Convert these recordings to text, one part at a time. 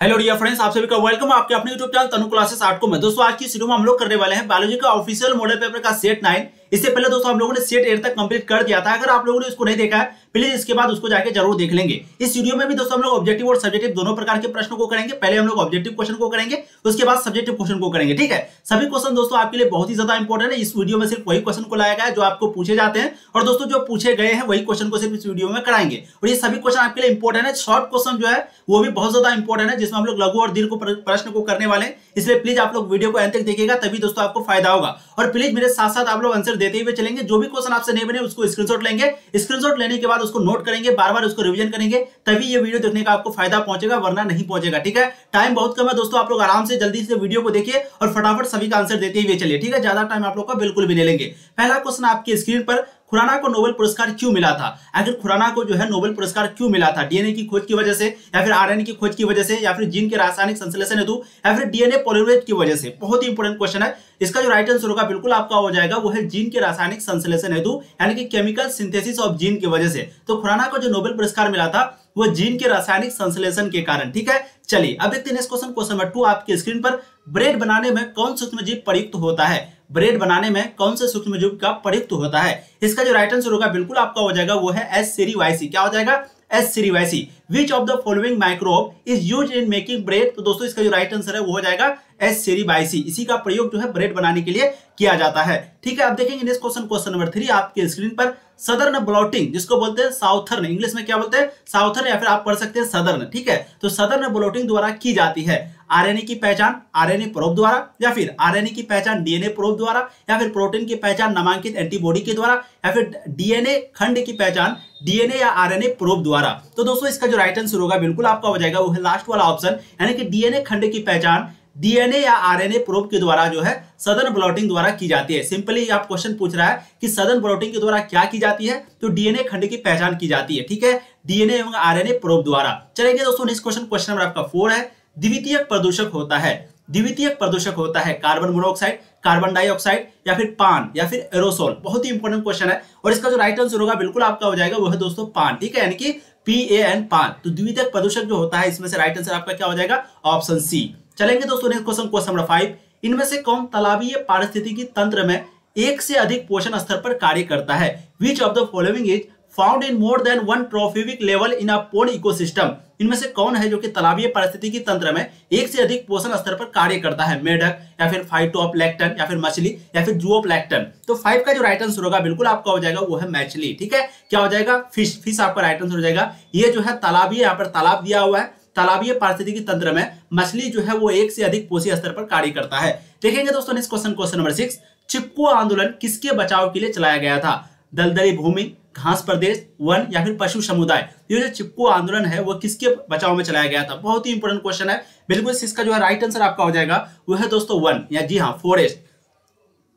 Hello dear friends आप सभी का वेलकम आपके अपने YouTube channel Tanu classes art को मैं। दोस्तों, आज की वीडियो में हम लोग करने वाले हैं बायोलॉजी का ऑफिशियल मॉडल पेपर का सेट नाइन इससे पहले दोस्तों, हम लोगों ने सेट एट तक कंप्लीट कर दिया था। अगर आप लोगों ने इसको नहीं देखा है प्लीज़ इसके बाद उसको जाके ज़रूर देख लेंगे। इस वीडियो में भी दोस्तों हम लोग ऑब्जेक्टिव और सब्जेक्टिव दोनों प्रकार के प्रश्नों को करेंगे। पहले हम लोग ऑब्जेक्टिव क्वेश्चन को करेंगे, उसके बाद सब्जेक्टिव क्वेश्चन को करेंगे, ठीक है? सभी क्वेश्चन दोस्तों आपके लिए बहुत ही ज़्यादा इंपॉर्टेंट है। इस वीडियो में सिर्फ़ वही क्वेश्चन को लाया गया जो आपको पूछे जाते हैं। और दोस्तों जो पूछे गए हैं, वही क्वेश्चन को सिर्फ़ इस वीडियो में कराएँगे। और ये सभी क्वेश्चन आपके लिए इंपॉर्टेंट है। शॉर्ट क्वेश्चन जो है, वो भी बहुत ज़्यादा इंपॉर्टेंट है, जिसमें हम लोग लघु और दीर्घ प्रश्न को करने वाले हैं। इसलिए प्लीज़ आप लोग वीडियो को अंत तक देखिएगा, तभी दोस्तों आपको फ़ायदा होगा। और प्लीज़ मेरे साथ साथ आप लोग आंसर देते हुए चलेंगे। जो भी क्वेश्चन आपसे नहीं बने, उसको स्क्रीनशॉट लेंगे। स्क्रीनशॉट लेने के बाद उसको नोट करेंगे बार बार उसको रिविजन करेंगे, तभी ये वीडियो देखने का आपको फ़ायदा पहुंचेगा, वरना नहीं पहुंचेगा, ठीक है? टाइम बहुत कम है दोस्तों, आप लोग आराम से जल्दी से वीडियो को देखिए और फटाफट सभी का आंसर देते हुए चलिए, ठीक है? ज़्यादा टाइम आप लोग का बिल्कुल भी नहीं लेंगे। पहला क्वेश्चन आपकी स्क्रीन पर खुराना को नोबेल पुरस्कार क्यों मिला था? आखिर खुराना को जो है नोबेल पुरस्कार क्यों मिला था? डीएनए की खोज की वजह से या फिर आरएनए की खोज की वजह से या फिर जीन के रासायनिक संश्लेषण हेतु या फिर डीएनए पॉलीमरेज की वजह से? बहुत ही इंपॉर्टेंट क्वेश्चन है। इसका जो राइट आंसर होगा, बिल्कुल आपका हो जाएगा, वो है जीन के रासायनिक संश्लेषण हेतु, यानी कि केमिकल सिंथेसिस ऑफ़ जीन की वजह से। तो खुराना को जो नोबेल पुरस्कार मिला था, वो जीन के रासायनिक संश्लेषण के कारण, ठीक है? चलिए, अब देखते हैं क्वेश्चन क्वेश्चन नंबर टू आपकी स्क्रीन पर। ब्रेड बनाने में कौन सूक्ष्म जीव प्रयुक्त होता है? ब्रेड बनाने में कौन से सूक्ष्म जीव का प्रयुक्त होता है? इसका जो राइट आंसर होगा, बिल्कुल आपका हो जाएगा, वो है एस सीरीवाइसी क्या हो जाएगा? S cerevisiae which of the following microbe is use in making bread तो दोस्तों, इसका जो राइट आंसर है, वो हो जाएगा एस सीरीबाइसी इसी का प्रयोग जो है ब्रेड बनाने के लिए किया जाता है। ठीक है अब देखेंगे next question question number three आपके स्क्रीन पर सदर्न ब्लोटिंग जिसको बोलते हैं साउथर्न इंग्लिश में क्या बोलते हैं? साउथर्न या फिर आप पढ़ सकते हैं सदर्न ठीक है तो सदर्न ब्लॉटिंग द्वारा की जाती है। आरएनए की पहचान आरएनए प्रोब द्वारा या फिर आरएनए की पहचान डीएनए प्रोब द्वारा या फिर प्रोटीन की पहचान नामांकित एंटीबॉडी के द्वारा या फिर डीएनए खंड की पहचान डीएनए या आरएनए प्रोब द्वारा। तो दोस्तों, इसका जो राइट आंसर होगा, बिल्कुल आपका हो जाएगा, वो है लास्ट वाला ऑप्शन यानी कि डीएनए खंड की पहचान डीएनए या आरएनए प्रोब के द्वारा जो है सदन ब्लॉटिंग द्वारा की जाती है। सिंपली आप क्वेश्चन पूछ रहा है कि सदन ब्लॉटिंग के द्वारा क्या की जाती है तो डीएनए खंड की पहचान की जाती है, ठीक है? डीएनए एवं आरएनए प्रोब द्वारा। चलेंगे दोस्तों नेक्स्ट क्वेश्चन क्वेश्चन नंबर आपका फोर है। द्वितीय प्रदूषक होता है। द्वितीय प्रदूषक होता है कार्बन मोनोऑक्साइड कार्बन डाइऑक्साइड या फिर पान, या फिर एरोसोल बहुत ही इंपॉर्टेंट क्वेश्चन है। और इसका जो राइट आंसर होगा, बिल्कुल आपका हो जाएगा, वो है दोस्तों, पान, ठीक है? यानी कि पी ए एन पान। तो द्विदक प्रदूषक जो होता है, इसमें से राइट आंसर आपका क्या हो जाएगा? ऑप्शन सी चलेंगे दोस्तों next question question number five इनमें से कौन तालाबीय पारिस्थितिकी तंत्र में एक से अधिक पोषण स्तर पर कार्य करता है? Which of the following is found in more than one trophic level in a pond ecosystem इनमें से कौन है जो कि तालाबीय पारिस्थितिकी तंत्र में एक से अधिक पोषण स्तर पर कार्य करता है? मेढक, या फिर फाइटोप्लैक्टन या फिर मछली, या फिर जुओप्लैक्टन तो फाइव का जो राइट आंसर होगा, बिल्कुल आपका हो जाएगा, वो है मछली, ठीक है? क्या हो जाएगा? फ़िश फ़िश आपका राइट आंसर हो जाएगा। ये जो है तालाबीय, यहाँ पर तालाब दिया हुआ है। तालाबीय पारिस्थितिकी तंत्र में मछली जो है वो एक से अधिक पोषी स्तर पर कार्य करता है। देखेंगे दोस्तों next question question number six Chipko आंदोलन किसके बचाव के लिए चलाया गया था? दलदली भूमि घास प्रदेश, वन या फिर पशु समुदाय। ये जो चिपको आंदोलन है, वो किसके बचाव में चलाया गया था? बहुत ही इंपोर्टेंट क्वेश्चन है। बिल्कुल इसका जो है राइट आंसर आपका हो जाएगा, वो है दोस्तों वन या जी हाँ फॉरेस्ट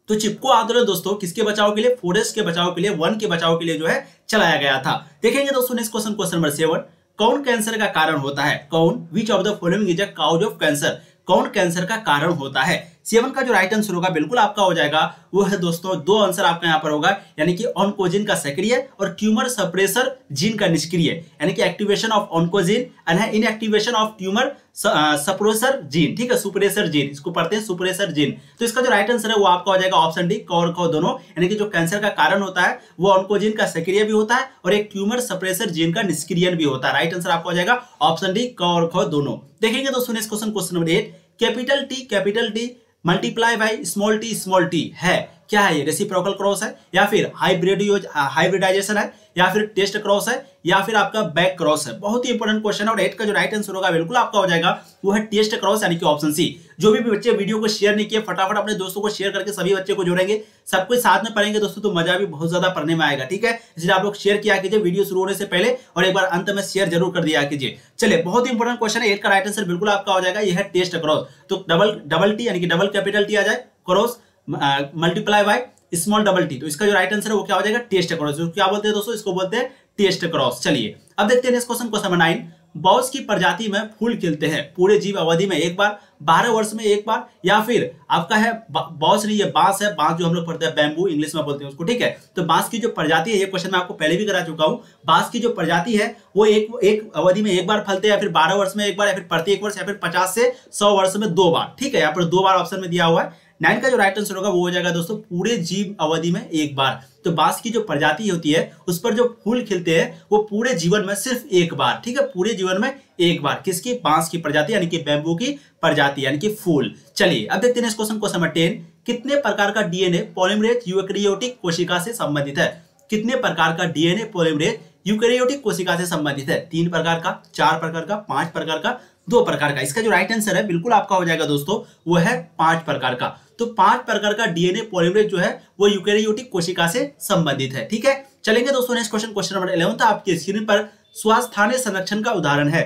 तो चिपको आंदोलन दोस्तों, किसके बचाव के लिए? फॉरेस्ट के बचाव के लिए, वन के बचाव के लिए जो है चलाया गया था। देखेंगे दोस्तों next question question number seven कौन कैंसर का कारण होता है? कौन? Which of the following is a cause of cancer कौन कैंसर का कारण होता है? सेवन का जो राइट आंसर होगा, बिल्कुल आपका हो जाएगा। वो है दोस्तों, दो आंसर आपका यहाँ पर होगा। यानी कि ऑनकोजिन का सक्रिय और ट्यूमर सप्रेसर जीन का निष्क्रिय। यानी कि activation of oncogene and inactivation of tumour suppressor gene ठीक है सुप्रेसर जीन इसको पढ़ते हैं सुप्रेसर जीन तो इसका जो राइट आंसर है, वो आपका हो जाएगा ऑप्शन डी कौर खो दोनों। यानी कि जो कैंसर का कारण होता है, वो ऑनकोजिन का सक्रिय भी होता है और एक ट्यूमर सप्रेसर जीन का निष्क्रियन भी होता है। राइट आंसर आपका हो जाएगा ऑप्शन डी कौर खो दोनों। देखेंगे दोस्तों next question question number eight capital T capital T multiply by small T small T है। क्या है? ये रेसिप्रोकल क्रॉस है, या फिर हाइब्रिड हाइब्रिडाइजेशन है, या फिर टेस्ट क्रॉस है, या फिर आपका बैक क्रॉस है। बहुत ही इंपॉर्टेंट क्वेश्चन और एट का जो राइट आंसर होगा, बिल्कुल आपका हो जाएगा, वो है टेस्ट क्रॉस यानी कि ऑप्शन सी जो भी बच्चे वीडियो को शेयर नहीं किए, फटाफट अपने दोस्तों को शेयर करके सभी बच्चे को जोड़ेंगे, सब कुछ साथ में पढ़ेंगे, दोस्तों तो मज़ा भी बहुत ज़्यादा पढ़ने में आएगा, ठीक है? इसलिए आप लोग शेयर किया कीजिए वीडियो शुरू होने से पहले और एक बार अंत में शेयर ज़रूर कर दिया कीजिए। चलिए, बहुत इंपॉर्टेंट क्वेश्चन है एट का राइट आंसर बिल्कुल आपका हो जाएगा यह है टेस्ट क्रॉस तो डबल डबल टी यानी कि डबल कैपिटल टी आ जाए cross multiply by small double T तो इसका जो राइट आंसर है वो क्या हो जाएगा? टेस्ट क्रॉस क्या बोलते हैं दोस्तों? इसको बोलते हैं टेस्ट क्रॉस चलिए, अब देखते हैं next question question number nine boss की प्रजाति में फूल खिलते हैं पूरे जीव अवधि में, एक बार, बारह वर्ष में एक बार, या फिर आपका है बॉस नहीं है, बाँस है, बाँस जो हम लोग पढ़ते हैं बैम्बू इंग्लिश में बोलते हैं उसको, ठीक है? तो बाँस की जो प्रजाति है, ये क्वेश्चन मैं आपको पहले भी करा चुका हूँ, बाँस की जो प्रजाति है, वो एक एक अवधि में एक बार फलते या फिर बारह वर्ष में एक बार, या फिर प्रति एक वर्ष, या फिर पचास से सौ वर्ष में दो बार, ठीक है? यहाँ पर दो बार ऑप्शन में दिया हुआ है। नाइन का जो राइट आंसर होगा वो हो जाएगा दोस्तों पूरे जीव अवधि में एक बार। तो बाँस की जो प्रजाति होती है, उस पर जो फूल खिलते हैं, वो पूरे जीवन में सिर्फ़ एक बार, ठीक है? पूरे जीवन में एक बार। किसकी? बाँस की प्रजाति, यानी कि बैम्बू की प्रजाति, यानी कि फूल। चलिए, अब देखते हैं इस क्वेश्चन क्वेश्चन नंबर टेन कितने प्रकार का डीएनए पॉलिमरेज यूक्रियोटिक कोशिका से संबंधित है? कितने प्रकार का डीएनए पॉलिमरेज यूक्रियोटिक कोशिका से संबंधित है? तीन प्रकार का, चार प्रकार का, पाँच प्रकार का, दो प्रकार का। इसका जो राइट आंसर है, बिल्कुल आपका हो जाएगा दोस्तों, वो है पाँच प्रकार का। तो पाँच प्रकार का डीएनए पॉलिमरेज जो है, वो यूकेरियोटिक कोशिका से संबंधित है, ठीक है? चलेंगे दोस्तों next question question number eleven था आपकी स्क्रीन पर स्वास्थ्य संरक्षण का उदाहरण है।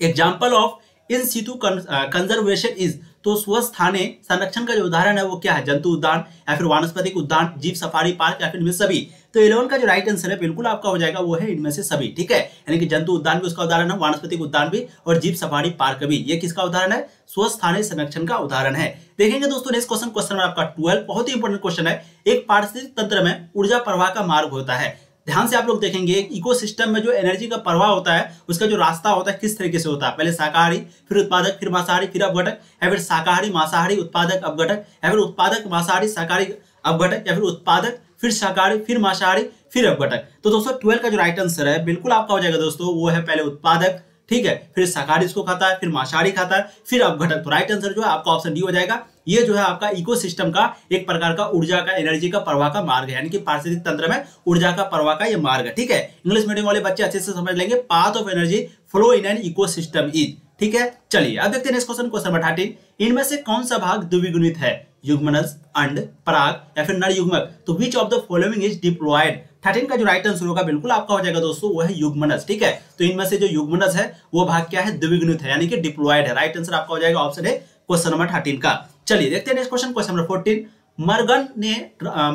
Example of in situ conservation is तो स्वस्थाने संरक्षण का जो उदाहरण है वो क्या है? जंतु उद्यान या फिर वानस्पतिक उद्यान, जीव सफारी पार्क या फिर इनमें सभी। तो इलेवन का जो राइट आंसर है, बिल्कुल आपका हो जाएगा, वो है इनमें से सभी, ठीक है? यानी कि जंतु उद्यान भी उसका उदाहरण है, वानस्पतिक उद्यान भी और जीव सफारी पार्क भी। ये किसका उदाहरण है? स्वस्थानीय संरक्षण का उदाहरण है। देखेंगे दोस्तों नेक्स्ट क्वेश्चन क्वेश्चन आपका ट्वेल्व बहुत ही इंपॉर्टेंट क्वेश्चन है। एक पारिस्थितिक तंत्र में ऊर्जा प्रवाह का मार्ग होता है। ध्यान से आप लोग देखेंगे इको इकोसिस्टम में जो एनर्जी का प्रवाह होता है, उसका जो रास्ता होता है किस तरीके से होता है? पहले शाकाहारी, फिर उत्पादक, फिर मांसाहारी, फिर अवघटक या फिर शाकाहारी, मांसाहारी, उत्पादक अवघटक या फिर उत्पादक, मांसाहारी, शाकाहारी अवघटक या फिर उत्पादक, फिर शाकाहारी, फिर मांसाहारी, फिर अवघटक तो दोस्तों ट्वेल्व का जो राइट आंसर है, बिल्कुल आपका हो जाएगा दोस्तों, वो है पहले उत्पादक ठीक है? फिर शाकाहारी इसको खाता है, फिर मांसाहारी खाता है, फिर अपघटक तो राइट आंसर जो है, आपका ऑप्शन डी हो जाएगा। ये जो है आपका इकोसिस्टम का एक प्रकार का ऊर्जा का एनर्जी का प्रवाह का मार्ग है, यानी कि पारिस्थितिक तंत्र में ऊर्जा का प्रवाह का ये मार्ग है, ठीक है? इंग्लिश मीडियम वाले बच्चे अच्छे से समझ लेंगे। Path of energy flow in an ecosystem is ठीक है? चलिए, अब देखते हैं इस क्वेश्चन क्वेश्चन नंबर थर्टीन इनमें से कौन सा भाग द्विगुणित है? युग्मनज अंड, पराग या फिर नर युग्मक? तो which of the following is diploid thirteen का जो राइट आंसर होगा, बिल्कुल आपका हो जाएगा दोस्तों, वो है युग्मनस, ठीक है? तो इनमें से जो युग्मनस है, वो भाग क्या है? द्विगुणित है, यानी कि डिप्लॉयड है। राइट आंसर आपका हो जाएगा ऑप्शन है क्वेश्चन नंबर थर्टीन का। चलिए, देखते हैं next question question number fourteen Morgan ने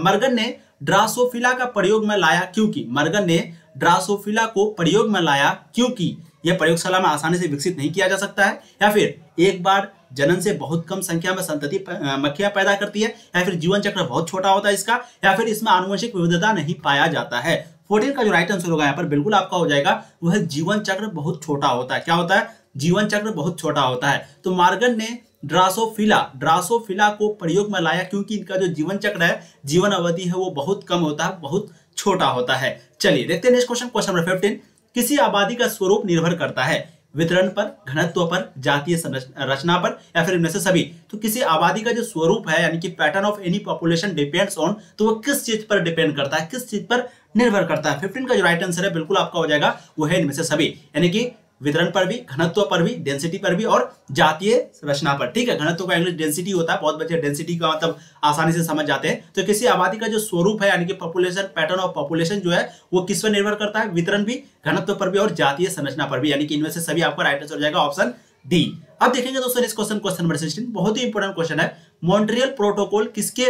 मर्गन ने ड्रासोफिला का प्रयोग में लाया क्योंकि मर्गन ने ड्रासोफिला को प्रयोग में लाया क्योंकि यह प्रयोगशाला में आसानी से विकसित नहीं किया जा सकता है, या फिर एक बार जनन से बहुत कम संख्या में संतति मक्खियाँ पैदा करती है, या फिर जीवन चक्र बहुत छोटा होता है इसका, या फिर इसमें आनुवंशिक विविधता नहीं पाया जाता है। फोर्टीन का जो राइट आंसर होगा यहाँ पर बिल्कुल आपका हो जाएगा, वह जीवन चक्र बहुत छोटा होता है। क्या होता है? जीवन चक्र बहुत छोटा होता है। तो मार्गन ने ड्रासोफिला ड्रासोफिला को प्रयोग में लाया क्योंकि इनका जो जीवन चक्र है, जीवन अवधि है, वो बहुत कम होता है, बहुत छोटा होता है। चलिए, देखते हैं next question question number fifteen किसी आबादी का स्वरूप निर्भर करता है। वितरण पर, घनत्व पर, जातीय रचना पर, या फिर इनमें से सभी। तो किसी आबादी का जो स्वरूप है, यानी कि pattern of any population depends on तो वो किस चीज़ पर डिपेंड करता है, किस चीज़ पर निर्भर करता है? फिफ्टीन का जो राइट आंसर है, बिल्कुल आपका हो जाएगा, वो है इनमें से सभी। यानी कि वितरण पर भी, घनत्व पर भी डेंसिटी पर भी और जातीय रचना पर। ठीक है, घनत्व का इंग्लिश डेंसिटी होता है, बहुत बच्चे डेंसिटी का मतलब आसानी से समझ जाते हैं। तो किसी आबादी का जो स्वरूप है, यानी कि पॉपुलेशन पैटर्न ऑफ़ पॉपुलेशन जो है, वो किस पर निर्भर करता है? वितरण भी, घनत्व पर भी और जातीय संरचना पर भी, यानी कि इनमें से सभी आपका राइट आंसर हो जाएगा ऑप्शन डी अब देखेंगे दोस्तों इस क्वेश्चन क्वेश्चन नंबर सिक्सटीन बहुत ही इंपॉर्टेंट क्वेश्चन है। मॉन्ट्रियल प्रोटोकॉल किसके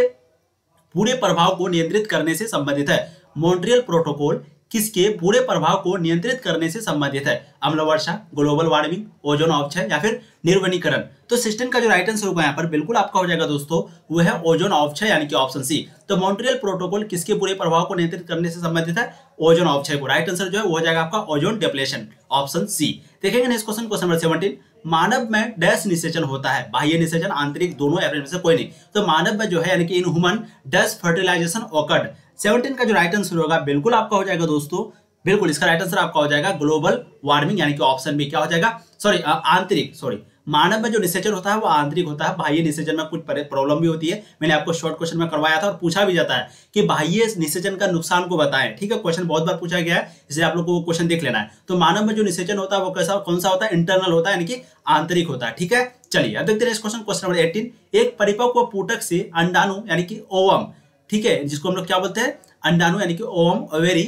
पूरे प्रभाव को नियंत्रित करने से संबंधित है? मॉन्ट्रियल प्रोटोकॉल किसके बुरे प्रभाव को नियंत्रित करने से संबंधित है? अम्ल वर्षा ग्लोबल वार्मिंग ओजोन ऑप्शन या फिर निर्वनीकरण। तो सिस्टम का जो राइट आंसर होगा यहाँ पर बिल्कुल आपका हो जाएगा दोस्तों, वो है ओजोन ऑप्शन यानी कि ऑप्शन सी तो मॉन्ट्रियल प्रोटोकॉल किसके बुरे प्रभाव को नियंत्रित करने से संबंधित है? ओजोन ऑप्शन को। राइट आंसर जो है वो हो जाएगा आपका ओजोन डिप्लेशन ऑप्शन सी देखेंगे next question question number seventeen मानव में डैश निषेचन होता है। बाह्य निषेचन, आंतरिक दोनों या से कोई नहीं। तो मानव में जो है यानी कि in human dash fertilisation occurred seventeen का जो राइट आंसर होगा, बिल्कुल आपका हो जाएगा दोस्तों, बिल्कुल इसका राइट आंसर आपका हो जाएगा ग्लोबल वार्मिंग यानी कि ऑप्शन भी क्या हो जाएगा? सॉरी आंतरिक सॉरी मानव में जो निषेचन होता है, वो आंतरिक होता है। बाह्य निषेचन में कुछ प्रॉब्लम भी होती है। मैंने आपको शॉर्ट क्वेश्चन में करवाया था और पूछा भी जाता है कि बाह्य निषेचन का नुकसान को बताएँ। ठीक है क्वेश्चन बहुत बार पूछा गया है, इसलिए आप लोग को क्वेश्चन देख लेना है। तो मानव में जो निषेचन होता है, वो कैसा कौन सा होता है? इंटरनल होता है, यानी कि आंतरिक होता है। ठीक है? चलिए, अब देखते हैं क्वेश्चन क्वेश्चन नंबर एटीन एक परिपक्व पूटक से अंडाणु, यानी कि ओवम ठीक है, जिसको हम लोग क्या बोलते हैं? अंडाणु, यानी कि ओवम ओवेरी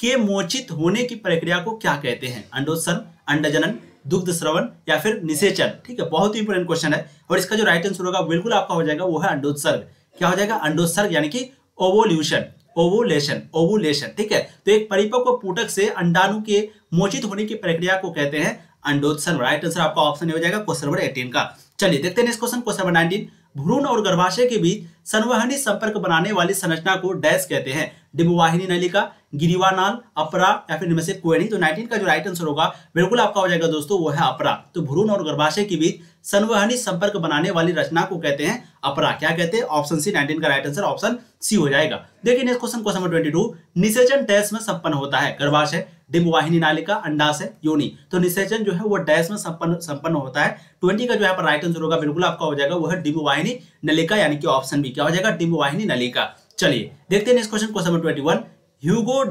के मोचित होने की प्रक्रिया को क्या कहते हैं? अंडोत्सर्ग अंडजनन, दुग्ध श्रवण या फिर निषेचन। ठीक है, बहुत ही इंपोर्टेंट क्वेश्चन है। और इसका जो राइट आंसर होगा, बिल्कुल आपका हो जाएगा, वो है अंडोत्सर्ग। क्या हो जाएगा? अंडोत्सर्ग, यानी कि ओवोल्यूशन ओवुलेशन ओवुलेशन ठीक है तो एक परिपक्व पुटक से अंडाणु के मोचित होने की प्रक्रिया को कहते हैं अंडोत्सन राइट आंसर आपका ऑप्शन हो जाएगा, क्वेश्चन नंबर एटीन का। चलिए, देखते हैं क्वेश्चन क्वेश्चन नंबर नाइनटीन भ्रूण और गर्भाशय के बीच संवहनी संपर्क बनाने वाली संरचना को डैश कहते हैं। डिम्बवाहिनी नलिका गिरिवानाल अपरा या फिर से कोई तो 19 का जो राइट आंसर होगा, बिल्कुल आपका हो जाएगा दोस्तों, वो है अपरा। तो भ्रूण और गर्भाशय के बीच संवहनी संपर्क बनाने वाली रचना को कहते हैं अपरा। क्या कहते हैं? ऑप्शन सी 19 का राइट आंसर ऑप्शन सी हो जाएगा। देखिए नेक्स्ट क्वेश्चन क्वेश्चन नंबर 22 निषेचन टेस्ट में संपन्न होता है गर्भाशय। डिम्बवाहिनी नालिका अंडाशय योनि तो निषेचन जो है, वो डैश में संपन्न संपन्न होता है। ट्वेंटी का जो पर राइट आंसर होगा, बिल्कुल आपका हो जाएगा, वो है डिम्बवाहिनी नलिका, यानी कि ऑप्शन बी क्या हो जाएगा? डिम्बवाहिनी नलिका। चलिए, देखते हैं next question question number twenty one Hugo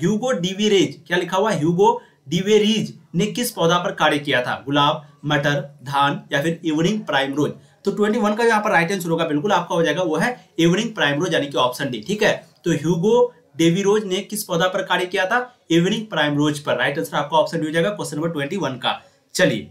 Hugo de Vries क्या लिखा हुआ ह्यूगो डिवेरीज ने किस पौधा पर कार्य किया था? गुलाब, मटर, धान या फिर इवनिंग प्राइम रोज तो 21 का यहाँ पर राइट आंसर होगा, बिल्कुल आपका हो जाएगा, वो है इवनिंग प्राइम रोज यानी कि ऑप्शन डी ठीक है? तो ह्यूगो डेवीरोज ने किस पौधा पर कार्य किया था? इवनिंग प्राइम रोज पर। राइट आंसर आपका ऑप्शन डी हो जाएगा क्वेश्चन नंबर 21 का। चलिए,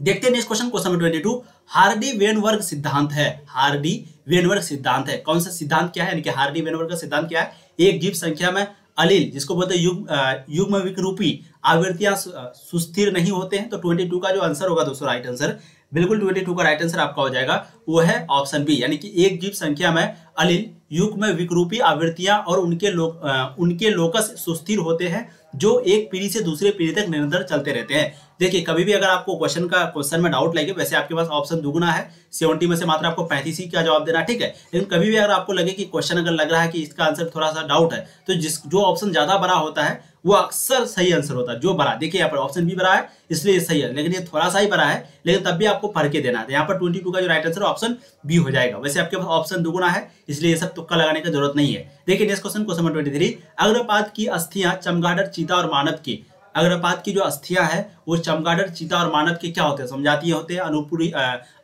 देखते हैं next question question number 22 Hardy Weinberg सिद्धांत है। हार्डी वेनवर्ग सिद्धांत है। कौन सा सिद्धांत क्या है? यानी कि हार्डी वेनवर्ग का सिद्धांत क्या है? एक जीव संख्या में अलील, जिसको बोलते हैं युग युग्म विकरूपी आवृत्तियाँ सुस्थिर नहीं होते हैं। तो 22 का जो आंसर होगा दोस्तों राइट आंसर बिल्कुल 22 का राइट आंसर आपका हो जाएगा। वो है ऑप्शन बी यानी कि एक जीव संख्या में अलील युग में विकरूपी आवृत्तियाँ और उनके लोक उनके लोकस सुस्थिर होते हैं, जो एक पीढ़ी से दूसरे पीढ़ी तक निरंतर चलते रहते हैं। देखिए, कभी भी अगर आपको क्वेश्चन का क्वेश्चन में डाउट लगे, वैसे आपके पास ऑप्शन दुगुना है सेवेंटी में से मात्र आपको पैंतीस ही का जवाब देना, ठीक है? लेकिन कभी भी अगर आपको लगे कि क्वेश्चन अगर लग रहा है कि इसका आंसर थोड़ा सा डाउट है तो जिस, जो ऑप्शन ज़्यादा बड़ा होता है, वो अक्सर सही आंसर होता है, जो बड़ा। देखिए, यहाँ पर ऑप्शन भी बड़ा है, इसलिए सही है, लेकिन ये थोड़ा सा ही बड़ा है, लेकिन तब भी आपको पढ़ के देना है। यहाँ पर ट्वेंटी का जो राइट आंसर ऑप्शन बी हो जाएगा। वैसे आपके पास ऑप्शन दुगुना है इसलिए ये सब तुक्का लगाने की ज़रूरत नहीं है। देखिए next question question number twenty three अग्रपात की अस्थियाँ चमगाडर चीता और मानव की। अग्रपात की जो अस्थियाँ है, वो चमगाडर चीता और मानव के क्या होते हैं? समझातीय होते हैं, अनुपूरी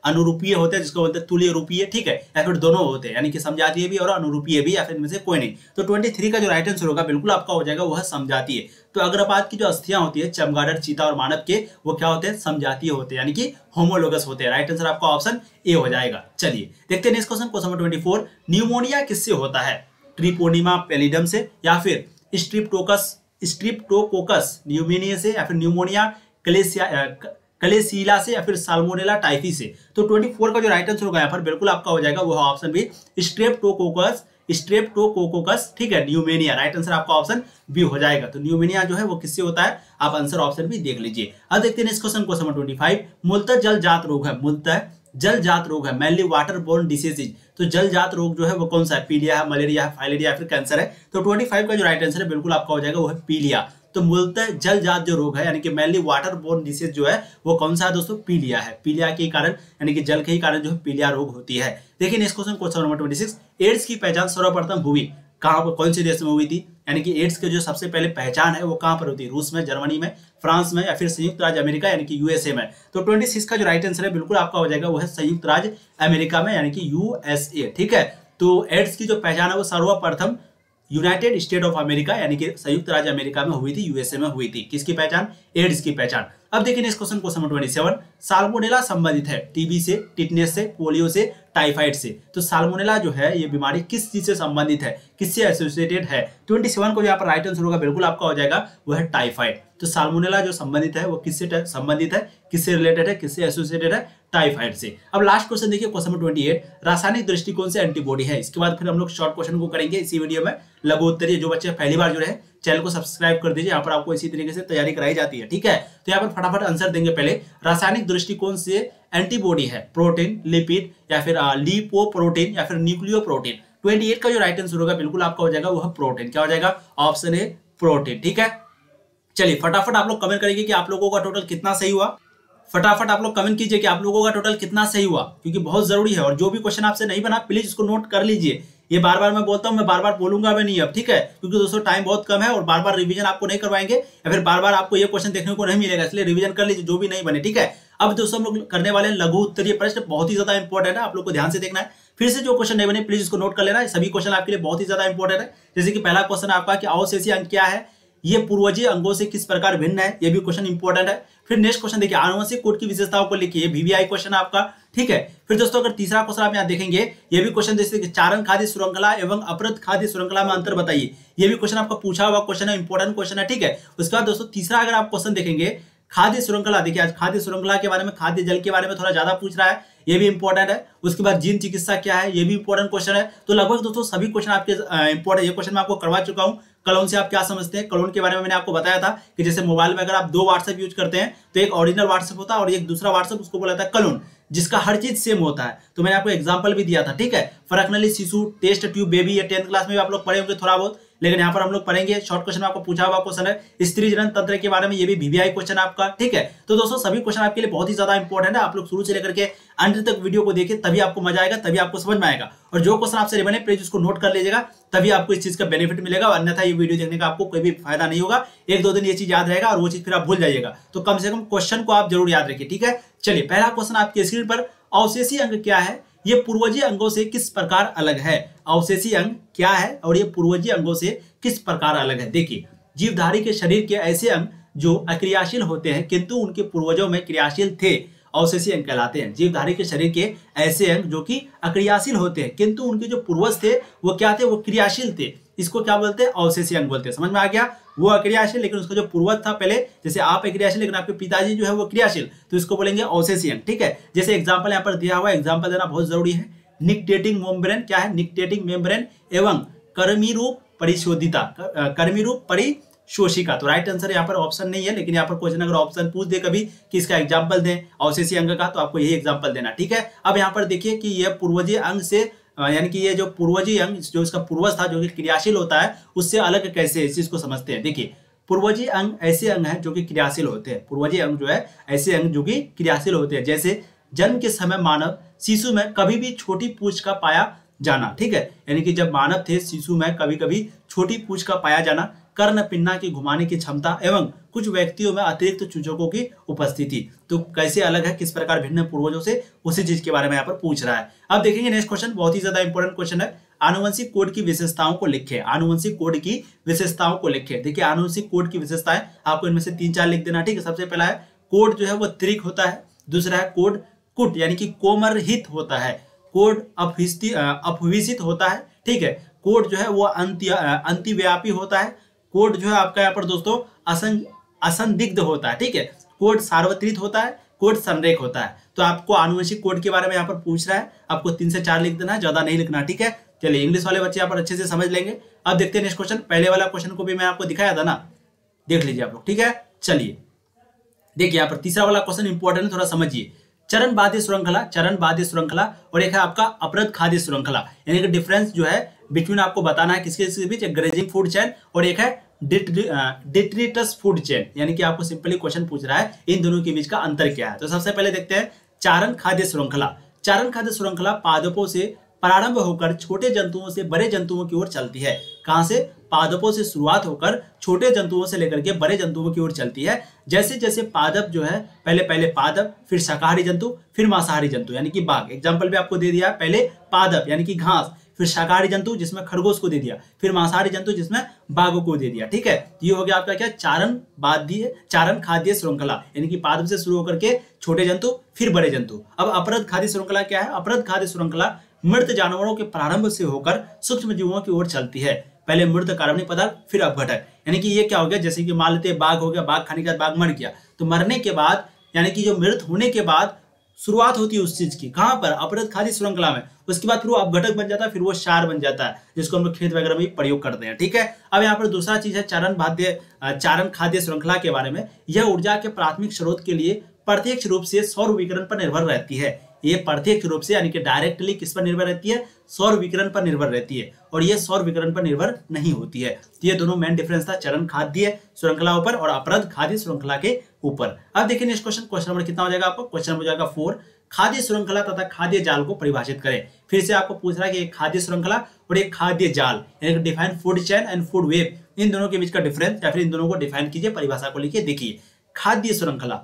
अनुरूपीय होते हैं, जिसको बोलते हैं तुल्य रूपीय, ठीक है? या फिर दोनों होते हैं, यानी कि समझातीय भी और अनुरूपीय भी, या फिर इनमें से कोई नहीं। तो ट्वेंटी थ्री का जो राइट आंसर होगा, बिल्कुल आपका हो जाएगा वह समझातीय तो अग्रपात की जो अस्थियाँ होती है चमगाडर चीता और मानव के, वो क्या होते हैं? समझातीय होते हैं, यानी कि होमोलोगस होते हैं। राइट आंसर आपका ऑप्शन ए हो जाएगा। चलिए, देखते हैं next question question number twenty four pneumonia किससे होता है? ट्रिपोनिमा पेलिडम से, या फिर स्ट्रिप्टोकस स्ट्रिप्टोकोकस, न्यूमोनिया से या फिर न्यूमोनिया, क्लेसिया से या फिर साल्मोनेला टाइफी से। तो 24 का जो राइट आंसर होगा यहाँ पर बिल्कुल आपका हो जाएगा, वो ऑप्शन बी स्ट्रेप्टोकोकस स्ट्रेप्टोकोकस, ठीक है, न्यूमेनिया, राइट आंसर आपका ऑप्शन बी हो जाएगा। तो न्यूमेनिया जो है वो किससे होता है? आप आंसर ऑप्शन भी देख लीजिए। अब देखते हैं इस question question number twenty five मूलतः जल जात रोग है मूलतः जल जात रोग है मेनली वाटर बोर्न डिसीजेज तो जल जात रोग जो है, वो कौन सा है? पीलिया है, मलेरिया है, फाइलेरिया फिर कैंसर है। तो 25 का जो राइट आंसर है, बिल्कुल आपका हो जाएगा, वो है पीलिया। तो मूलतः जल जात जो रोग है, यानी कि मेनली वाटर बोर्न डिसीज जो है, वो कौन सा है दोस्तों? पीलिया है। पीलिया के कारण, यानी कि जल के ही कारण जो है, पीलिया रोग होती है। देखिए next question question number twenty AIDS की पहचान सर्वप्रथम हुई। कहाँ पर कौन से देश में हुई थी? यानी कि एड्स के जो सबसे पहले पहचान है, वो कहाँ पर होती है? रूस में, जर्मनी में, फ्रांस में या फिर संयुक्त राज्य अमेरिका, यानी कि यूएसए में। तो ट्वेंटी सिक्स का जो राइट आंसर है, बिल्कुल आपका हो जाएगा, वो है संयुक्त राज्य अमेरिका में, यानी कि यूएसए ठीक है? तो एड्स की जो पहचान है, वो सर्वप्रथम यूनाइटेड स्टेट ऑफ़ अमेरिका यानी कि संयुक्त राज्य अमेरिका में हुई थी यूएसए में हुई थी। किसकी पहचान? एड्स की पहचान। अब देखिए next question question number 27 salmonella संबंधित है टीबी से, टिटनेस से, पोलियो से टाइफाइड से। तो साल्मोनेला जो है, ये बीमारी किस चीज़ से संबंधित है? किससे एसोसिएटेड है? 27 को यहाँ पर राइट आंसर होगा, बिल्कुल आपका हो जाएगा, वो है टाइफाइड तो साल्मोनेला जो संबंधित है, वो किससे संबंधित है? किससे रिलेटेड है? किससे एसोसिएटेड है? टाइफाइड से। अब लास्ट क्वेश्चन देखिए क्वेश्चन नंबर ट्वेंटी एट रासायनिक दृष्टिकोण से एंटीबॉडी है। इसके बाद फिर हम लोग शॉर्ट क्वेश्चन को करेंगे इसी वीडियो में। लघु उत्तरीय, जो बच्चे पहली बार जुड़े हैं चैनल को सब्सक्राइब कर दीजिए, यहाँ पर आपको इसी तरीके से तैयारी कराई जाती है, ठीक है? तो यहाँ पर फटाफट आंसर देंगे पहले। रासायनिक दृष्टिकोण से एंटीबॉडी है, प्रोटीन, लिपिड या फिर लिपो प्रोटीन या फिर न्यूक्लियो प्रोटीन 28 का जो राइट आंसर होगा, बिल्कुल आपका हो जाएगा, वह प्रोटीन। क्या हो जाएगा? ऑप्शन ए, प्रोटीन, ठीक है? चलिए, फटाफट आप लोग कमेंट करेंगे कि आप लोगों का टोटल कितना सही हुआ। फटाफट आप लोग कमेंट कीजिए कि आप लोगों का टोटल कितना सही हुआ, क्योंकि बहुत ज़रूरी है, और जो भी क्वेश्चन आपसे नहीं बना प्लीज़ उसको नोट कर लीजिए। ये बार बार मैं बोलता हूँ, मैं बार बार बोलूँगा भी नहीं अब, ठीक है? क्योंकि दोस्तों टाइम बहुत कम है और बार बार रिवीजन आपको नहीं करवाएँगे या फिर बार बार आपको ये क्वेश्चन देखने को नहीं मिलेगा, इसलिए रिवीजन कर लीजिए, जो भी नहीं बने, ठीक है? अब दोस्तों हम लोग करने वाले लघु उत्तरीय प्रश्न, बहुत ही ज़्यादा इंपॉर्टेंट है, आप लोग को ध्यान से देखना है। फिर से जो क्वेश्चन नहीं बने प्लीज़ इसको नोट कर लेना है सभी क्वेश्चन आपके लिए बहुत ही ज़्यादा इंपॉर्टेंट है। जैसे कि पहला क्वेश्चन आपका कि अवशेषी अंक क्या है? ये पूर्वजीय अंगों से किस प्रकार भिन्न है? ये भी क्वेश्चन इंपॉर्टेंट है। फिर नेक्स्ट क्वेश्चन देखिए, आनुवंशिक कोड की विशेषताओं को लिखिए वीवीआई क्वेश्चन आपका। ठीक है? फिर दोस्तों, अगर तीसरा क्वेश्चन आप यहाँ देखेंगे, ये भी क्वेश्चन जैसे चारण खाद्य श्रृंखला एवं अपरत खाद्य श्रृंखला में अंतर बताइए। ये भी क्वेश्चन आपका पूछा हुआ क्वेश्चन है इंपॉर्टेंट क्वेश्चन है, ठीक है? उसके बाद दोस्तों, तीसरा अगर आप क्वेश्चन देखेंगे, खाद्य श्रृंखला देखिए आज खाद्य श्रृंखला के बारे में, खाद्य जल के बारे में थोड़ा ज़्यादा पूछ रहा है, ये भी इंपॉर्टेंट है। उसके बाद जीन चिकित्सा क्या है, ये भी इंपॉर्टेंट क्वेश्चन है। तो लगभग दोस्तों, सभी क्वेश्चन आपके इंपॉर्टेंट ये क्वेश्चन मैं आपको करवा चुका हूँ। कलोन से आप क्या समझते हैं? कलोन के बारे में मैंने आपको बताया था कि जैसे मोबाइल में अगर आप दो व्हाट्सएप यूज़ करते हैं तो एक ओरिजिनल व्हाट्सएप होता है और एक दूसरा व्हाट्सएप उसको बोला था कलोन। जिसका हर चीज़ सेम होता है। तो मैंने आपको एग्ज़ाम्पल भी दिया था, ठीक है? फरकनली शिशु टेस्ट ट्यूब बेबी या टेंथ क्लास में भी आप लोग पढ़े होंगे थोड़ा बहुत। लेकिन यहाँ पर हम लोग पढ़ेंगे शॉर्ट क्वेश्चन आपको पूछा हुआ क्वेश्चन है, स्त्री जनन तंत्र के बारे में ये भी वीवीआई क्वेश्चन आपका, ठीक है? तो दोस्तों, सभी क्वेश्चन आपके लिए बहुत ही ज़्यादा इंपॉर्टेंट है, आप लोग शुरू से लेकर के अंत तक वीडियो को देखिए, तभी आपको मज़ा आएगा, तभी आपको समझ में आएगा। और जो क्वेश्चन आपसे बने प्लीज़ उसको नोट कर लीजिएगा, तभी आपको इस चीज़ का बेनिफिट मिलेगा, अन्यथा ये वीडियो देखने का आपको कोई भी फ़ायदा नहीं होगा। एक दो दिन ये चीज़ याद रहेगा और वो चीज़ फिर आप भूल जाइएगा। तो कम से कम क्वेश्चन को आप ज़रूर याद रखिए, ठीक है? चलिए, पहला क्वेश्चन आपकी स्क्रीन पर अवशेषी अंग क्या है? ये पूर्वजी अंगों से किस प्रकार अलग है? अवशेषी अंग क्या है और ये पूर्वजी अंगों से किस प्रकार अलग है? देखिए, जीवधारी के शरीर के ऐसे अंग जो अक्रियाशील होते हैं, किंतु उनके पूर्वजों में क्रियाशील थे। अवशेषी अंग कहलाते हैं। जीवधारी के शरीर के ऐसे अंग जो कि अक्रियाशील होते हैं। किंतु उनके जो पूर्वज थे, वो क्या थे? वो क्रियाशील थे। इसको क्या बोलते हैं? अवशेषी अंग बोलते हैं। समझ में आ गया? वो अक्रियाशील, लेकिन उसका जो पूर्वज था पहले, जैसे आप अक्रियाशील, लेकिन आपके पिताजी जो है वो क्रियाशील तो इसको बोलेंगे अवशेषी अंग ठीक है? जैसे एग्ज़ाम्पल यहाँ पर दिया हुआ एग्ज़ाम्पल देना बहुत ज़रूरी है। निकटेटिंग मेम्ब्रेन क्या है? निकटेटिंग मेम्ब्रेन एवं कर्मी रूप परिशोधिता। कर्मी रूप परिशोषिका तो राइट आंसर यहाँ पर ऑप्शन नहीं है, लेकिन यहाँ पर क्वेश्चन अगर ऑप्शन पूछ दे कभी कि इसका एग्ज़ाम्पल दें अवशेषी अंग का तो आपको यही एग्ज़ाम्पल देना, ठीक है? अब यहाँ पर देखिए कि यह पूर्वजीय अंग से यानी कि ये जो पूर्वजी अंग, जो इसका पूर्वज था, जो कि क्रियाशील होता है, उससे अलग कैसे इस चीज़ को समझते हैं। देखिए पूर्वजी अंग ऐसे अंग हैं जो कि क्रियाशील होते हैं। पूर्वजी अंग जो है, ऐसे अंग जो कि क्रियाशील होते हैं। जैसे जन्म के समय मानव शिशु में कभी भी छोटी पूछ का पाया जाना, ठीक है? यानी कि जब मानव थे, शिशु में कभी कभी छोटी पूछ का पाया जाना कर्ण पिन्ना की घुमाने की क्षमता एवं कुछ व्यक्तियों में अतिरिक्त चूचकों की उपस्थिति। तो कैसे अलग है, किस प्रकार भिन्न पूर्वजों से उसी चीज़ के बारे में यहाँ पर पूछ रहा है। अब देखेंगे नेक्स्ट क्वेश्चन बहुत ही ज़्यादा इंपॉर्टेंट क्वेश्चन है। आनुवंशिक कोड की विशेषताओं को लिखे। आनुवंशिक कोड की विशेषताओं को लिखे। देखिए, आनुवंशिक कोड की विशेषताएँ आपको इनमें से तीन चार लिख देना ठीक है? सबसे पहला है, कोड जो है वो त्रिक होता है। दूसरा है, कोड कुट, यानी कि कोमर हित होता है। कोड अपविषित होता है, ठीक है? कोड जो है वो अंति अंतिव्यापी होता है। कोड जो है आपका यहाँ पर दोस्तों असं असंदिग्ध होता है, ठीक है? कोड सार्वत्रित होता है, कोड संरेख होता है। तो आपको आनुवंशिक कोड के बारे में यहाँ पर पूछ रहा है, आपको तीन से चार लिख देना है, ज़्यादा नहीं लिखना, ठीक है? चलिए इंग्लिश वाले बच्चे यहाँ पर अच्छे से समझ लेंगे। अब देखते हैं नेक्स्ट क्वेश्चन पहले वाला क्वेश्चन को भी मैं आपको दिखाया था ना? देख लीजिए आप लोग, ठीक है? चलिए, देखिए यहाँ पर तीसरा वाला क्वेश्चन इंपॉर्टेंट है, थोड़ा समझिए। चरण बाध्य श्रृंखला, चरण बाध्य श्रृंखला, और एक है आपका अपरद खाद्य श्रृंखला। यानी कि डिफरेंस जो है बिटवीन आपको बताना है किसके किसके बीच ग्रेजिंग फ़ूड चैन और एक है डिट्रिटस फ़ूड चेन, यानी कि आपको सिंपली क्वेश्चन पूछ रहा है, इन दोनों के बीच का अंतर क्या है? तो सबसे पहले देखते हैं, चारण खाद्य श्रृंखला। चारण खाद्य श्रृंखला पादपों से प्रारंभ होकर छोटे जंतुओं से बड़े जंतुओं की ओर चलती है। कहाँ से? पादपों से शुरुआत होकर छोटे जंतुओं से लेकर के बड़े जंतुओं की ओर चलती है। जैसे जैसे पादप जो है, पहले पहले पादप, फिर शाकाहारी जंतु, फिर मांसाहारी जंतु, यानी कि बाघ। एग्ज़ाम्पल भी आपको दे दिया पहले पादप, यानी कि घास। फिर शाकाहारी जंतु, जिसमें खरगोश को दे दिया। फिर मांसाहारी जंतु, जिसमें बाघों को दे दिया। ठीक है? तो ये हो गया आपका क्या? चारण बाध्य चारण खाद्य श्रृंखला। यानी कि पादप से शुरू होकर के छोटे जंतु, फिर बड़े जंतु। अब अपरद खाद्य श्रृंखला क्या है? अपरद खाद्य श्रृंखला मृत जानवरों के प्रारंभ से होकर सूक्ष्म जीवों की ओर चलती है। पहले मृत कार्बनिक पदार्थ, फिर अपघटक। यानी कि ये क्या हो गया? जैसे कि मान लेते बाघ हो गया, बाघ खाने के बाद बाघ मर गया। तो मरने के बाद, यानी कि जो मृत होने के बाद शुरुआत होती है उस चीज़ की। कहाँ पर? अपरत खाद्य श्रृंखला में। उसके बाद फिर वो अपघटक बन जाता है, फिर वो शार बन जाता है, जिसको हम लोग खेत वगैरह में प्रयोग करते हैं, ठीक है? अब यहाँ पर दूसरा चीज़ है चारण भाद्य चारण खाद्य श्रृंखला के बारे में। यह ऊर्जा के प्राथमिक स्रोत के लिए प्रत्यक्ष रूप से सौर विकरण पर निर्भर रहती है। ये प्रत्यक्ष रूप से यानी कि डायरेक्टली किस पर निर्भर रहती है? सौर विकिरण पर निर्भर रहती है। और ये सौर विकिरण पर निर्भर नहीं होती है। तो ये दोनों मेन डिफरेंस था, चरण खाद्य श्रृंखला ऊपर और अपराध खाद्य श्रृंखला के ऊपर। अब देखिए नेक्स्ट क्वेश्चन क्वेश्चन नंबर कितना हो जाएगा आपको? क्वेश्चन नंबर हो जाएगा फोर खाद्य श्रृंखला तथा खाद्य जाल को परिभाषित करें। फिर से आपको पूछ रहा है कि खाद्य श्रृंखला और एक खाद्य जाल, यानी कि define food chain and food web इन दोनों के बीच का डिफरेंस या फिर इन दोनों को डिफाइन कीजिए, परिभाषा को लिखिए। देखिए, खाद्य श्रृंखला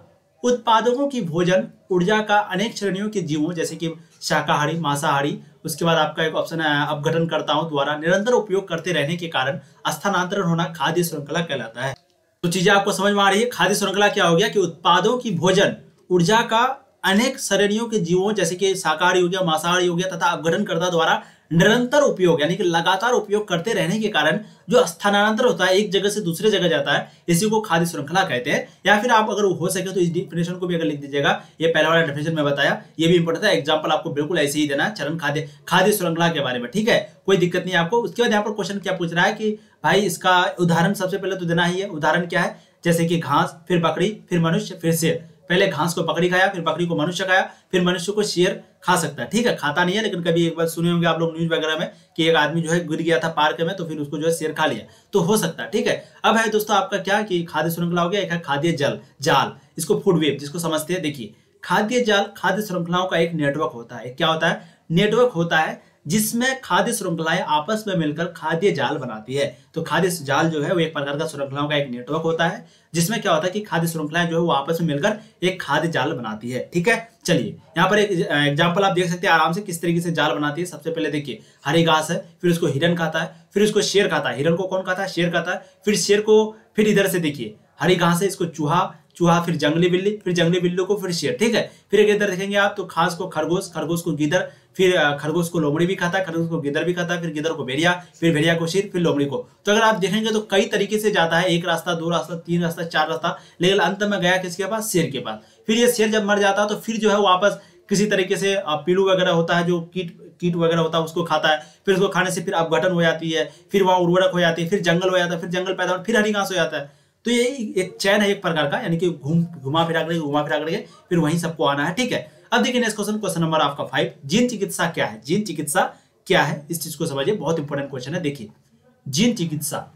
उत्पादकों की भोजन, ऊर्जा का अनेक श्रेणियों के जीवों, जैसे कि शाकाहारी, मांसाहारी, उसके बाद आपका एक ऑप्शन है अपघटन करताओं द्वारा निरंतर उपयोग करते रहने के कारण स्थानांतरण होना खाद्य श्रृंखला कहलाता है। तो चीज़ें आपको समझ में आ रही है, खाद्य श्रृंखला क्या हो गया कि उत्पादों की भोजन, ऊर्जा का अनेक श्रेणियों के जीवों, जैसे कि शाकाहारी हो गया, मांसाहारी हो गया, तथा अपघटनकर्ता द्वारा निरंतर उपयोग, यानी कि लगातार उपयोग करते रहने के कारण जो स्थानांतर होता है, एक जगह से दूसरे जगह जाता है, इसी को खाद्य श्रृंखला कहते हैं। या फिर आप अगर हो सके तो इस डिफिनेशन को भी अगर लिख दीजिएगा। ये पहला वाला डिफिनेशन में बताया। ये भी इंपॉर्टेंट है। एग्ज़ाम्पल आपको बिल्कुल ऐसे ही देना है, चरण खाद्य खाद्य श्रृंखला के बारे में, ठीक है? कोई दिक्कत नहीं आपको। उसके बाद यहाँ पर क्वेश्चन क्या पूछ रहा है कि, भाई, इसका उदाहरण सबसे पहले तो देना ही है। उदाहरण क्या है? जैसे कि घास, फिर बकरी, फिर मनुष्य, फिर शेर। पहले घास को पकड़ी खाया, फिर बकरी को मनुष्य खाया, फिर मनुष्य को शेर खा सकता है। ठीक है, खाता नहीं है, लेकिन कभी एक बार सुने होंगे आप लोग न्यूज़ वगैरह में कि एक आदमी जो है गिर गया था पार्क में तो फिर उसको जो है शेर खा लिया। तो हो सकता है, ठीक है। अब है दोस्तों आपका क्या कि खाद्य श्रृंखला हो गया, एक है खाद्य जल, जाल, इसको फ़ूड वेब जिसको समझते हैं। देखिए, खाद्य जाल, खाद्य श्रृंखलाओं का एक नेटवर्क होता है। क्या होता है? नेटवर्क होता है जिसमें खाद्य श्रृंखलाएँ आपस में मिलकर खाद्य जाल बनाती है। तो खाद्य जाल जो है वो एक प्रकार का श्रृंखलाओं का एक नेटवर्क होता है, जिसमें क्या होता है कि खाद्य श्रृंखलाएँ जो है वो आपस में मिलकर एक खाद्य जाल बनाती है, ठीक है? चलिए, यहाँ पर एक एग्ज़ाम्पल आप देख सकते हैं, आराम से किस तरीके से जाल बनाती है। सबसे पहले देखिए, हरी घास है, फिर उसको हिरन खाता है, फिर उसको शेर खाता है। हिरन को कौन खाता है? शेर खाता है। फिर शेर को, फिर इधर से देखिए, हरी घास है, इसको चूहा चूहा, फिर जंगली बिल्ली, फिर जंगली बिल्ली को फिर शेर, ठीक है? फिर इधर देखेंगे आप तो खास को खरगोश खरगोश को गिदर फिर खरगोश को लोमड़ी भी खाता है खरगोश को गिदर भी खाता है फिर गिदर को भेड़िया, फिर भेड़िया को शेर, फिर लोमड़ी को। तो अगर आप देखेंगे तो कई तरीके से जाता है, एक रास्ता, दो रास्ता, तीन रास्ता, चार रास्ता, लेकिन अंत में गया किसके पास? शेर के पास। फिर ये शेर जब मर जाता है तो फिर जो है वापस किसी तरीके से पीलू वगैरह होता है, जो कीट कीट वगैरह होता है, उसको खाता है। फिर उसको खाने से फिर अपघटन हो जाती है, फिर वहाँ उर्वरक हो जाती है, फिर जंगल हो जाता है, फिर जंगल पैदा हो फिर हरी घास हो जाता है। तो ये एक चैन है एक प्रकार का, यानी कि घूम, घुमा फिरा करके, घुमा फिरा करके, फिर वहीं सबको आना है, ठीक है? अब देखिए नेक्स्ट क्वेश्चन क्वेश्चन नंबर आपका फाइव जीन चिकित्सा क्या है? जीन चिकित्सा क्या है? इस चीज़ को समझिए, बहुत इंपॉर्टेंट क्वेश्चन है। देखिए, जीन चिकित्सा।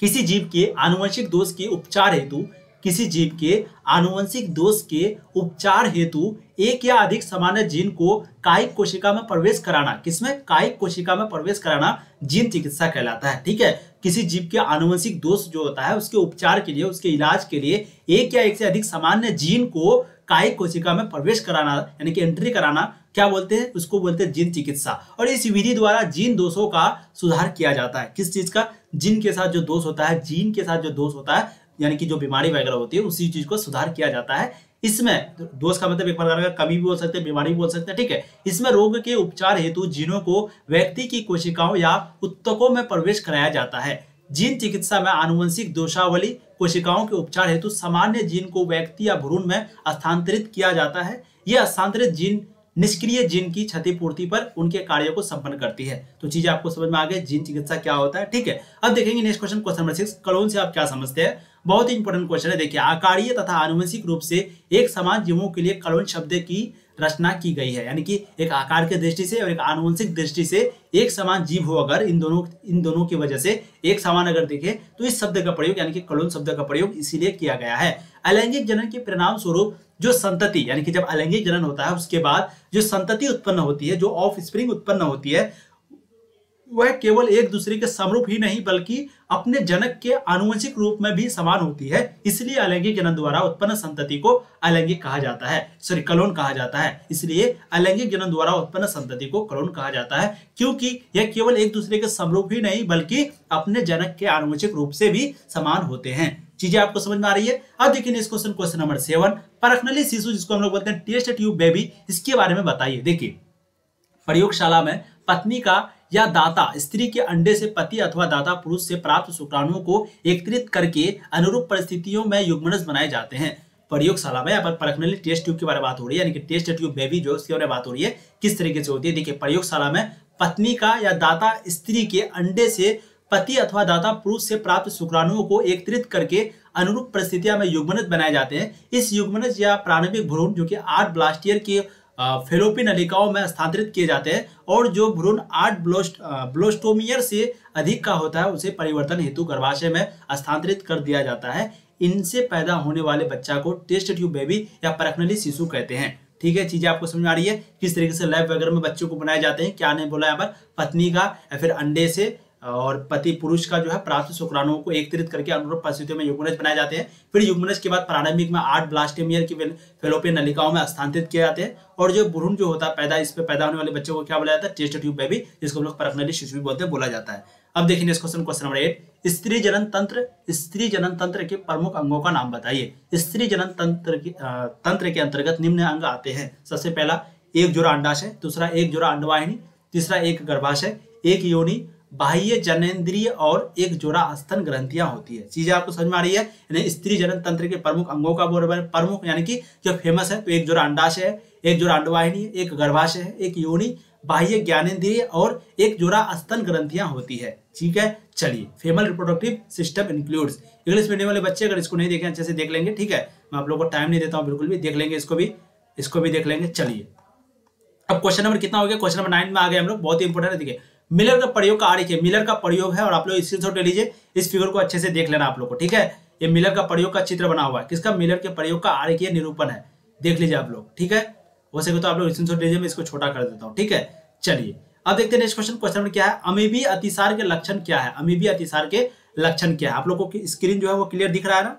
किसी जीव के आनुवंशिक दोष के उपचार हेतु, किसी जीव के आनुवंशिक दोष के उपचार हेतु एक या अधिक सामान्य जीन को कायिक कोशिका में प्रवेश कराना। किसमें? कायिक कोशिका में प्रवेश कराना जीन चिकित्सा कहलाता है। ठीक है? किसी जीव के आनुवंशिक दोष जो होता है, उसके उपचार के लिए, उसके इलाज के लिए एक या एक से अधिक सामान्य जीन को कायिक कोशिका में प्रवेश कराना, यानी कि एंट्री कराना, क्या बोलते हैं? उसको बोलते हैं जीन चिकित्सा। और इस विधि द्वारा जीन दोषों का सुधार किया जाता है। किस चीज़ का? जीन के साथ जो दोष होता है, जीन के साथ जो दोष होता है, यानी कि जो बीमारी वगैरह होती है, उसी चीज़ को सुधार किया जाता है। इसमें दोष का मतलब एक प्रकार का कमी भी बोल सकते हैं, बीमारी भी बोल सकते हैं, ठीक है? इसमें रोग के उपचार हेतु जीनों को व्यक्ति की कोशिकाओं या उत्तकों में प्रवेश कराया जाता है। जीन चिकित्सा में आनुवंशिक दोषावली, कोशिकाओं के उपचार हेतु सामान्य जीन को व्यक्ति या भ्रूण में स्थानांतरित किया जाता है। यह स्थानांतरित जीन निष्क्रिय जीन की क्षतिपूर्ति पर उनके कार्यों को संपन्न करती है। तो चीज़ आपको समझ में आ गई, जीन चिकित्सा क्या होता है, ठीक है? अब देखेंगे next question question number six clone से आप क्या समझते हैं? बहुत ही इंपॉर्टेंट क्वेश्चन है। देखिए, आकारीय तथा आनुवंशिक रूप से एक समान जीवों के लिए कलोन शब्द की रचना की गई है। यानी कि एक आकार के दृष्टि से और एक आनुवंशिक दृष्टि से एक समान जीव हो अगर इन दोनों इन दोनों की वजह से एक समान अगर देखे तो इस शब्द का प्रयोग यानी कि कलोन शब्द का प्रयोग इसीलिए किया गया है। अलैंगिक जनन के परिणाम स्वरूप जो संतति, यानी कि जब अलैंगिक जनन होता है, उसके बाद जो संतति उत्पन्न होती है, जो ऑफ़ स्प्रिंग उत्पन्न होती है वह केवल एक दूसरे के समरूप ही नहीं, बल्कि अपने जनक के आनुवंशिक रूप में भी समान होती है। इसलिए अलैंगिक जनन द्वारा उत्पन्न संतति को अलैंगिक कहा जाता है। सॉरी कलोन कहा जाता है। इसलिए अलैंगिक जनन द्वारा उत्पन्न संतति को कलोन कहा जाता है, क्योंकि यह केवल एक दूसरे के समरूप ही नहीं, बल्कि अपने जनक के आनुवंशिक रूप से भी समान होते हैं। चीज़ें आपको समझ में आ रही है? अब देखिए next question question number seven परखनली शिशु, जिसको हम लोग बोलते हैं टेस्ट ट्यूब बेबी इसके बारे में बताइए। देखिए, प्रयोगशाला में पत्नी का या दाता, स्त्री के अंडे से पति अथवा दाता पुरुष से प्राप्त शुक्राणुओं को एकत्रित करके अनुरूप परिस्थितियों में युग्मनस बनाए जाते हैं। प्रयोगशाला में पर परखनली टेस्ट ट्यूब के बारे में बात हो रही है, यानी कि टेस्ट ट्यूब बेबी जो उसके बारे में बात हो रही है, किस तरीके से होती है। देखिए, प्रयोगशाला में पत्नी का या दाता, स्त्री के अंडे से पति अथवा दाता पुरुष से प्राप्त शुक्राणुओं को एकत्रित करके अनुरूप परिस्थितियों में युग्मनज बनाए जाते हैं। इस युग्मनज या प्रारंभिक भ्रूण, जो कि आठ ब्लास्टियर के फेलोपी नलिकाओं में स्थानांतरित किए जाते हैं और जो भ्रूण आठ ब्लोस्ट ब्लोस्टोमियर से अधिक का होता है, उसे परिवर्तन हेतु गर्भाशय में स्थानांतरित कर दिया जाता है। इनसे पैदा होने वाले बच्चा को टेस्ट ट्यूब बेबी या परखनली शिशु कहते हैं। ठीक है, चीज़ें आपको समझ आ रही है, किस तरीके से लैब वगैरह में बच्चों को बनाए जाते हैं, क्या नहीं बोला यहाँ पर, पत्नी का या फिर अंडे से और पति पुरुष का जो है प्राप्त शुक्राणुओं को एकत्रित करके अनुरूप परिस्थितियों में युग्मनज बनाए जाते हैं। फिर युग्मनज के बाद प्रारंभिक में आठ ब्लास्टेमियर की फेलोपियन नलिकाओं में स्थानांतरित किए जाते हैं। और जो भ्रूण जो होता है, पैदा इस पे पैदा होने वाले बच्चों को क्या बोला जाता है? टेस्ट ट्यूब बेबी जिसको हम लोग परखनली शिशु भी बोलते हैं, बोला जाता है। अब देखिए next question question number eight स्त्री जनन तंत्र, स्त्री जनन तंत्र के प्रमुख अंगों का नाम बताइए। स्त्री जनन तंत्र के तंत्र के अंतर्गत निम्न अंग आते हैं। सबसे पहला, एक जोड़ा अंडाशय, दूसरा एक जोड़ा अंडवाहिनी, तीसरा एक गर्भाशय, एक योनि बाह्य जनेन्द्रिय और एक जोड़ा स्तन ग्रंथियाँ होती है। चीज़ें आपको समझ में आ रही है? यानी स्त्री जनन तंत्र के प्रमुख अंगों का बोल प्रमुख यानी कि जो फ़ेमस है तो एक जोड़ा अंडाशय है, एक जोड़ा अंडवाहिनी एक गर्भाशय है, एक योनि, बाह्य ज्ञानेन्द्रिय और एक जोड़ा स्तन ग्रंथियाँ होती है। ठीक है? चलिए female reproductive system includes English medium वाले बच्चे, अगर इसको नहीं देखें, अच्छे से देख लेंगे, ठीक है? मैं आप लोगों को टाइम नहीं देता हूँ, बिल्कुल भी। देख लेंगे इसको भी इसको भी देख लेंगे। चलिए। अब क्वेश्चन नंबर कितना हो गया? क्वेश्चन नंबर नाइन में आ गए हम लोग, बहुत ही इंपोर्टेंट है, देखिए। मिलर का प्रयोग का आरिख है, मिलर का प्रयोग है और आप लोग स्क्रीन ले लीजिए, इस फिगर को अच्छे से देख लेना आप लोग को, ठीक है? ये मिलर का प्रयोग का चित्र बना हुआ है। किसका? मिलर के प्रयोग का आरिखीय निरूपण है। देख लीजिए आप लोग, ठीक है? हो सके तो आप लोग स्क्रीन लीजिए, मैं इसको छोटा कर देता हूँ, ठीक है? चलिए, अब देखते हैं नेक्स्ट क्वेश्चन क्वेश्चन नंबर क्या है? अमीबी अतिसार के लक्षण क्या है? अमीबी अतिसार के लक्षण क्या है? आप लोग को स्क्रीन जो है वो क्लियर दिख रहा है ना?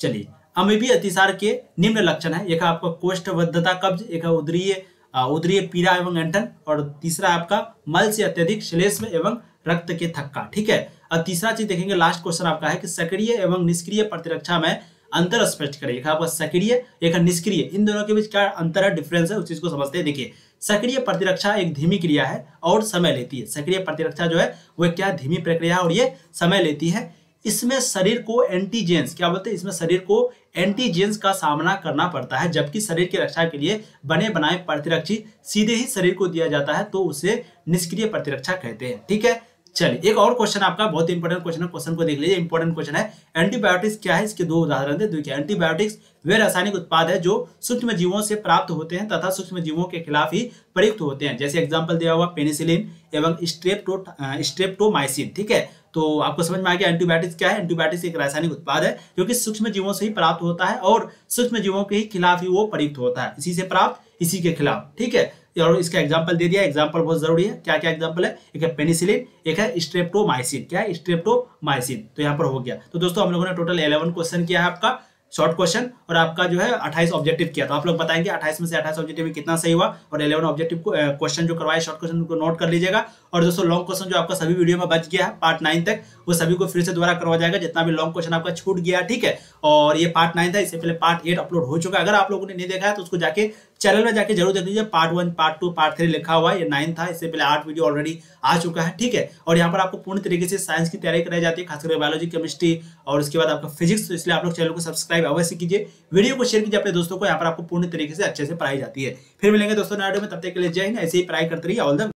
चलिए, अमीबी अतिसार के निम्न लक्षण है। एक आपका कोष्ठबद्धता कब्ज, एक उदरीय उदरीय पीड़ा एवं एंटन और तीसरा आपका मल से अत्यधिक श्लेष्म एवं रक्त के थक्का, ठीक है? और तीसरा चीज़ देखेंगे लास्ट क्वेश्चन आपका है कि सक्रिय एवं निष्क्रिय प्रतिरक्षा में अंतर स्पष्ट करें। आपका सक्रिय, एक निष्क्रिय। इन दोनों के बीच क्या अंतर है डिफरेंस है, उस चीज़ को समझते हैं। देखिए, सक्रिय प्रतिरक्षा एक धीमी क्रिया है और समय लेती है। सक्रिय प्रतिरक्षा जो है, वो क्या धीमी प्रक्रिया और ये समय लेती है। इसमें शरीर को एंटीजेंस क्या बोलते हैं? इसमें शरीर को एंटीजेंस का सामना करना पड़ता है, जबकि शरीर की रक्षा के लिए बने बनाए प्रतिरक्षी सीधे ही शरीर को दिया जाता है तो उसे निष्क्रिय प्रतिरक्षा कहते हैं। ठीक है? चलिए, एक और क्वेश्चन आपका, बहुत इंपॉर्टेंट क्वेश्चन है क्वेश्चन को देख लीजिए इंपॉर्टेंट क्वेश्चन है। एंटीबायोटिक्स क्या है? इसके दो उदाहरण देखिए एंटीबायोटिक्स वे रासायनिक उत्पाद है जो सूक्ष्म जीवों से प्राप्त होते हैं तथा सूक्ष्म जीवों के खिलाफ ही प्रयुक्त होते हैं। जैसे एग्ज़ाम्पल दिया हुआ पेनिसिलिन एवं स्ट्रेप्टो स्ट्रेप्टोमाइसिन ठीक है? तो आपको समझ में आ गया एंटीबायोटिक्स क्या है? एंटीबायोटिक्स एक रासायनिक उत्पाद है जो कि सूक्ष्म जीवों से ही प्राप्त होता है और सूक्ष्म जीवों के ही खिलाफ ही वो प्रयुक्त होता है। इसी से प्राप्त, इसी के खिलाफ, ठीक है? और इसका एग्ज़ाम्पल दे दिया एग्ज़ाम्पल बहुत ज़रूरी है। क्या क्या एग्ज़ाम्पल है? एक है पेनिसिलिन एक है स्ट्रेप्टोमाइसिन क्या है? स्ट्रेप्टोमाइसिन तो यहाँ पर हो गया। तो दोस्तों, हम लोगों ने टोटल इलेवन क्वेश्चन किया है आपका शॉर्ट क्वेश्चन और आपका जो है 28 ऑब्जेक्टिव किया। तो आप लोग बताएँगे 28 में से 28 ऑब्जेक्टिव में कितना सही हुआ, और 11 ऑब्जेक्टिव क्वेश्चन जो करवाए शॉर्ट क्वेश्चन को नोट कर लीजिएगा। और दोस्तों लॉन्ग क्वेश्चन जो आपका सभी वीडियो में बच गया है पार्ट नाइन तक, वो सभी को फिर से दोबारा करवा जाएगा। जितना भी लॉन्ग क्वेश्चन आपका छूट गया, ठीक है? और ये पार्ट नाइन था, इससे पहले पार्ट एट अपलोड हो चुका है। अगर आप लोगों ने नहीं देखा है तो उसको जाके चैनल में जाके ज़रूर देख लीजिए। Part one part two part three लिखा हुआ है, ये नाइन था, इससे पहले आठ वीडियो ऑलरेडी आ चुका है, ठीक है? और यहाँ पर आपको पूर्ण तरीके से साइंस की तैयारी कराई जाती है, खासकर बायोलॉजी केमिस्ट्री और उसके बाद आपका फिजिक्स तो इसलिए आप लोग चैनल को सब्सक्राइब अवश्य कीजिए। वीडियो को शेयर कीजिए अपने दोस्तों को, यहाँ पर आपको पूर्ण तरीके से अच्छे से पढ़ाई जाती है। फिर मिलेंगे दोस्तों नाइडो में, तब तक के लिए जय हिंद, ऐसे ही पढ़ाई करते रहिए। All the